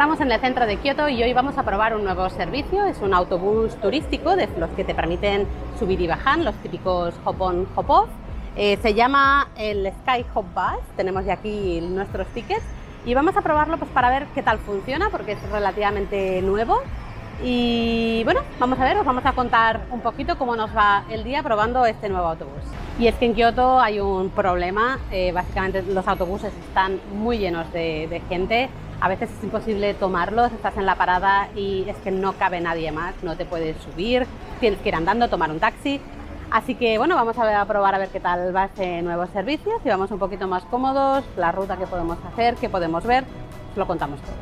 Estamos en el centro de Kioto y hoy vamos a probar un nuevo servicio. Es un autobús turístico de los que te permiten subir y bajar, los típicos hop-on, hop-off. Eh, se llama el Sky Hop Bus. Tenemos ya aquí nuestros tickets y vamos a probarlo pues, para ver qué tal funciona porque es relativamente nuevo. Y bueno, vamos a ver, os vamos a contar un poquito cómo nos va el día probando este nuevo autobús. Y es que en Kioto hay un problema, eh, básicamente los autobuses están muy llenos de, de gente, a veces es imposible tomarlos, estás en la parada y es que no cabe nadie más, no te puedes subir, tienes que ir andando, tomar un taxi. Así que bueno, vamos a, probar a ver qué tal va este nuevo servicio, si vamos un poquito más cómodos, la ruta que podemos hacer, qué podemos ver, os lo contamos todo.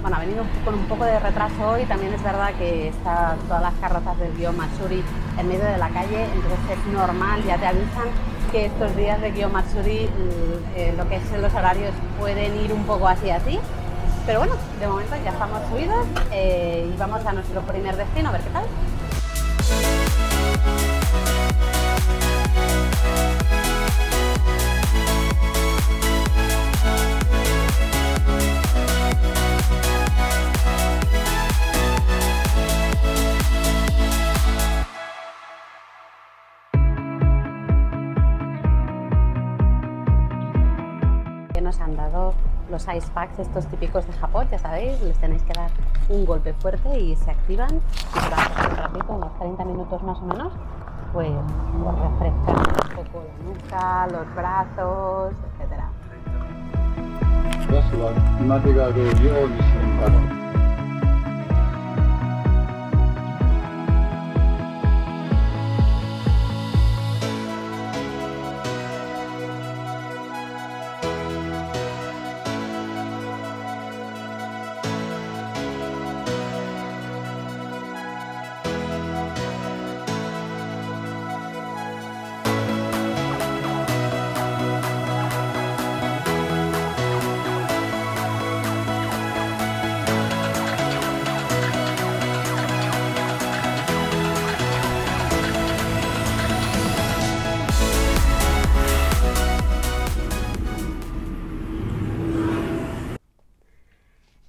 Bueno, ha venido con un poco de retraso hoy, también es verdad que están todas las carrozas del Guión Matsuri en medio de la calle, entonces es normal, ya te avisan que estos días de Guión Matsuri eh, lo que es los horarios pueden ir un poco así así, pero bueno, de momento ya estamos subidos eh, y vamos a nuestro primer destino a ver qué tal. Los ice packs estos típicos de Japón, ya sabéis, les tenéis que dar un golpe fuerte y se activan. Y durante un ratito, unos 30 minutos más o menos, pues os refrescan un poco la nuca, los brazos, etcétera.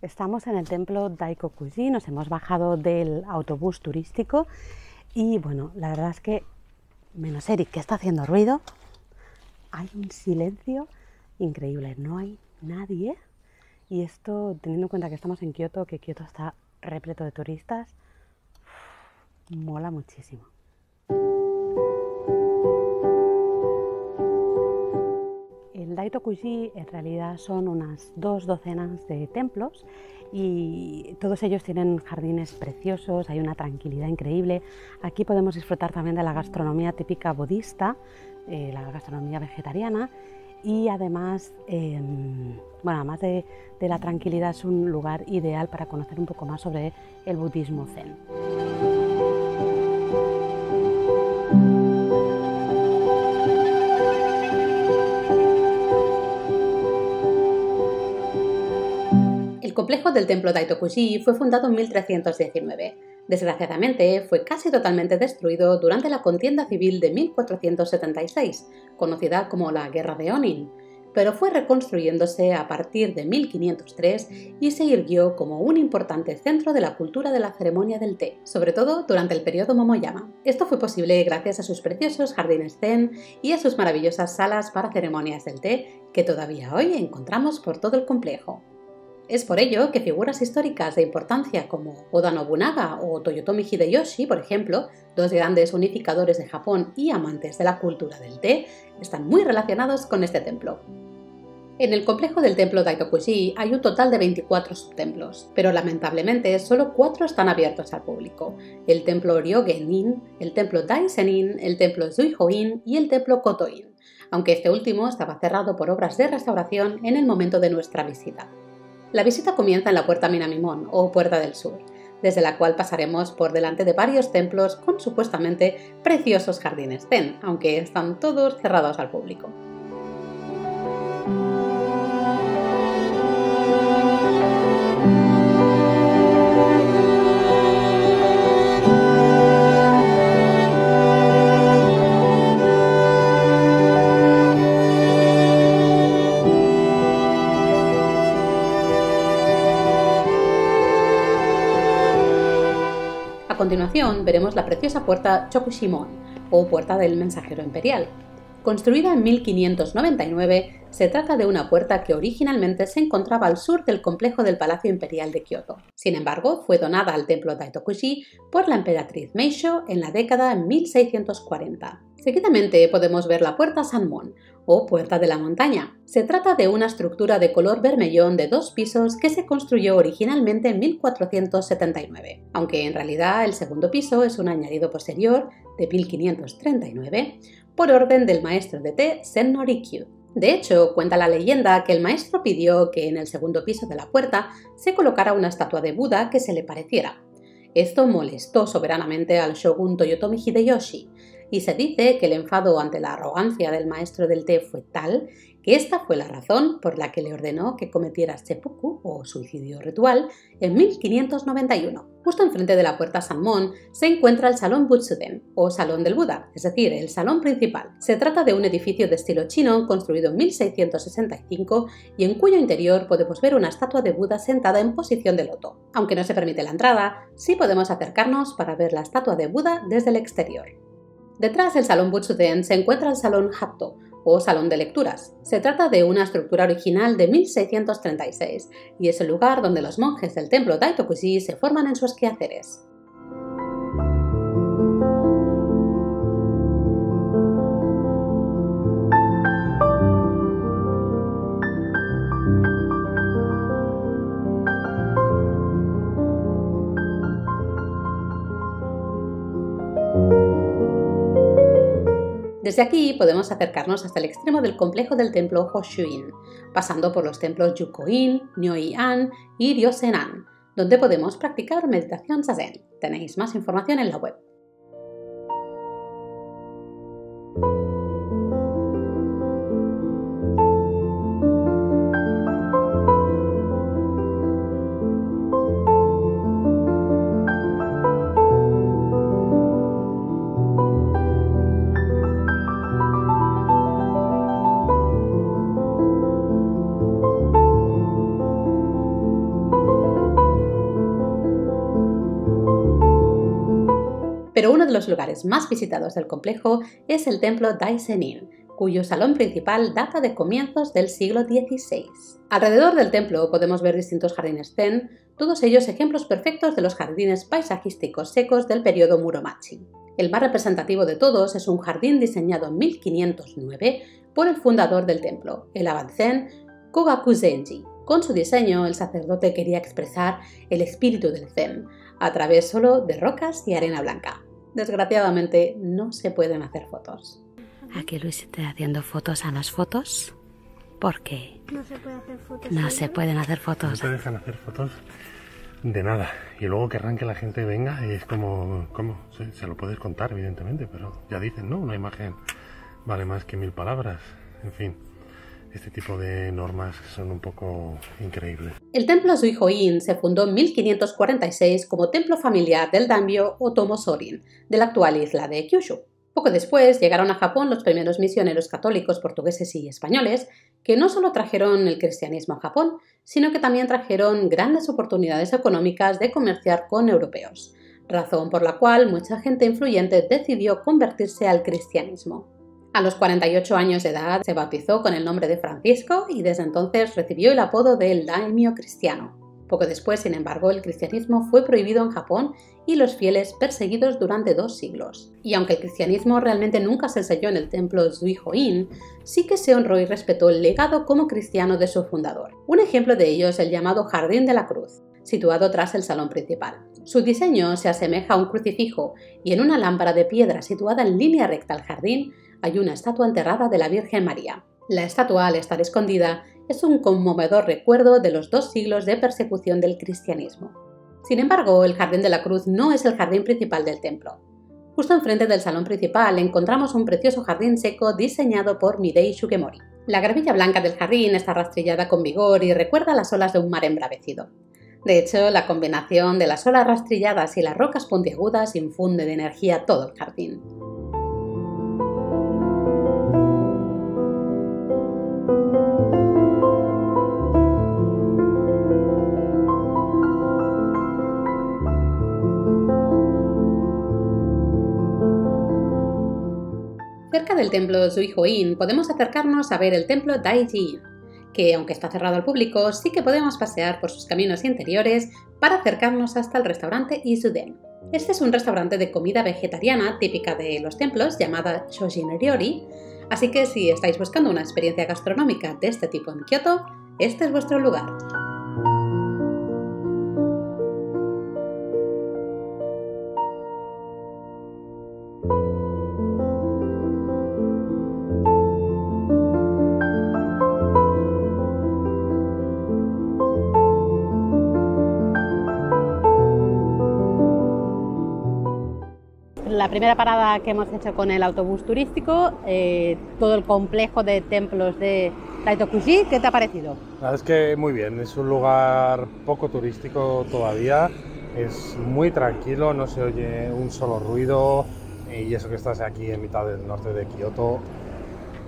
Estamos en el templo Daikokuji, nos hemos bajado del autobús turístico y bueno, la verdad es que, menos Eric que está haciendo ruido, hay un silencio increíble, no hay nadie y esto teniendo en cuenta que estamos en Kioto, que Kioto está repleto de turistas, mola muchísimo. El Daitokuji en realidad son unas dos docenas de templos y todos ellos tienen jardines preciosos, hay una tranquilidad increíble. Aquí podemos disfrutar también de la gastronomía típica budista, eh, la gastronomía vegetariana y además, eh, bueno, además de, de la tranquilidad es un lugar ideal para conocer un poco más sobre el budismo zen. Complejo del templo Daitokuji fue fundado en 1319. Desgraciadamente, fue casi totalmente destruido durante la contienda civil de 1476, conocida como la Guerra de Onin, pero fue reconstruyéndose a partir de 1503 y se irguió como un importante centro de la cultura de la ceremonia del té, sobre todo durante el periodo Momoyama. Esto fue posible gracias a sus preciosos jardines zen y a sus maravillosas salas para ceremonias del té que todavía hoy encontramos por todo el complejo. Es por ello que figuras históricas de importancia como Oda Nobunaga o Toyotomi Hideyoshi, por ejemplo, dos grandes unificadores de Japón y amantes de la cultura del té, están muy relacionados con este templo. En el complejo del templo Daitokuji hay un total de 24 subtemplos, pero lamentablemente solo 4 están abiertos al público: el templo Ryogen-in, el templo Daisen-in, el templo Zuiho-in y el templo Koto-in, aunque este último estaba cerrado por obras de restauración en el momento de nuestra visita. La visita comienza en la Puerta Minamimon o Puerta del Sur, desde la cual pasaremos por delante de varios templos con supuestamente preciosos jardines zen, aunque están todos cerrados al público. Continuación veremos la preciosa puerta Chokushimon, o puerta del mensajero imperial. Construida en 1599, se trata de una puerta que originalmente se encontraba al sur del complejo del Palacio Imperial de Kioto. Sin embargo, fue donada al templo Daitokushi por la emperatriz Meisho en la década 1640. Seguidamente podemos ver la puerta Sanmon, o puerta de la montaña. Se trata de una estructura de color vermellón de dos pisos que se construyó originalmente en 1479, aunque en realidad el segundo piso es un añadido posterior de 1539 por orden del maestro de té Sen Norikyu. De hecho, cuenta la leyenda que el maestro pidió que en el segundo piso de la puerta se colocara una estatua de Buda que se le pareciera. Esto molestó soberanamente al shogun Toyotomi Hideyoshi, y se dice que el enfado ante la arrogancia del maestro del té fue tal que esta fue la razón por la que le ordenó que cometiera seppuku o suicidio ritual en 1591. Justo enfrente de la puerta Sanmon se encuentra el Salón Butsuden o Salón del Buda, es decir, el salón principal. Se trata de un edificio de estilo chino construido en 1665 y en cuyo interior podemos ver una estatua de Buda sentada en posición de loto. Aunque no se permite la entrada, sí podemos acercarnos para ver la estatua de Buda desde el exterior. Detrás del salón Butsuden se encuentra el salón Hatto, o salón de lecturas. Se trata de una estructura original de 1636 y es el lugar donde los monjes del templo Daitokushi se forman en sus quehaceres. Desde aquí podemos acercarnos hasta el extremo del complejo del templo Hoshuin, pasando por los templos Yukoin, Nyoian y Ryosenan, donde podemos practicar meditación zazen. Tenéis más información en la web. Uno de los lugares más visitados del complejo es el templo Daisenin, cuyo salón principal data de comienzos del siglo XVI. Alrededor del templo podemos ver distintos jardines zen, todos ellos ejemplos perfectos de los jardines paisajísticos secos del periodo Muromachi. El más representativo de todos es un jardín diseñado en 1509 por el fundador del templo, el abad zen Kogaku Zenji. Con su diseño, el sacerdote quería expresar el espíritu del zen, a través solo de rocas y arena blanca desgraciadamente no se pueden hacer fotos. Aquí Luis está haciendo fotos a las fotos porque no se, puede hacer fotos no se pueden hacer fotos. No se dejan hacer fotos de nada. Y luego querrán que la gente venga y es como, ¿cómo? Se, se lo puedes contar, evidentemente, pero ya dicen, ¿no? Una imagen vale más que mil palabras. En fin este tipo de normas son un poco increíbles. El templo Zuihoin se fundó en 1546 como templo familiar del daimyo Otomo Sorin, de la actual isla de Kyushu. Poco después llegaron a Japón los primeros misioneros católicos portugueses y españoles, que no solo trajeron el cristianismo a Japón, sino que también trajeron grandes oportunidades económicas de comerciar con europeos, razón por la cual mucha gente influyente decidió convertirse al cristianismo. A los 48 años de edad se bautizó con el nombre de Francisco y desde entonces recibió el apodo de El daimyo cristiano. Poco después, sin embargo, el cristianismo fue prohibido en Japón y los fieles perseguidos durante dos siglos. Y aunque el cristianismo realmente nunca se selló en el templo Zuihoin, sí que se honró y respetó el legado como cristiano de su fundador. Un ejemplo de ello es el llamado Jardín de la Cruz, situado tras el salón principal. Su diseño se asemeja a un crucifijo y en una lámpara de piedra situada en línea recta al jardín hay una estatua enterrada de la Virgen María. La estatua, al estar escondida, es un conmovedor recuerdo de los dos siglos de persecución del cristianismo. Sin embargo, el Jardín de la Cruz no es el jardín principal del templo. Justo enfrente del salón principal encontramos un precioso jardín seco diseñado por Midei Shugemori. La gravilla blanca del jardín está rastrillada con vigor y recuerda las olas de un mar embravecido. De hecho, la combinación de las olas rastrilladas y las rocas puntiagudas infunde de energía todo el jardín. Cerca del templo Zuihoin podemos acercarnos a ver el templo Daiji, que aunque está cerrado al público, sí que podemos pasear por sus caminos interiores para acercarnos hasta el restaurante Isuden. Este es un restaurante de comida vegetariana típica de los templos llamada Ryori, así que si estáis buscando una experiencia gastronómica de este tipo en Kioto, este es vuestro lugar. La primera parada que hemos hecho con el autobús turístico, eh, todo el complejo de templos de Taitokushi, ¿qué te ha parecido? La es que muy bien, es un lugar poco turístico todavía, es muy tranquilo, no se oye un solo ruido y eso que estás aquí en mitad del norte de Kioto,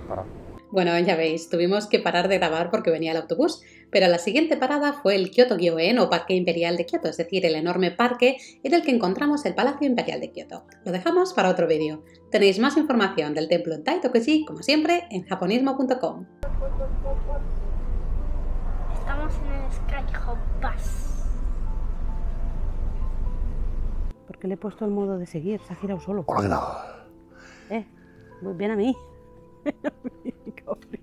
para bueno, ya veis, tuvimos que parar de grabar porque venía el autobús, pero la siguiente parada fue el Kyoto Gyoen o Parque Imperial de Kioto, es decir, el enorme parque en el que encontramos el Palacio Imperial de Kioto. Lo dejamos para otro vídeo. Tenéis más información del templo Taitokushi, como siempre, en japonismo.com. Estamos en el Sky Pass. ¿Por qué le he puesto el modo de seguir? Se ha girado solo. Hola, ¿qué tal? Eh, muy bien a mí.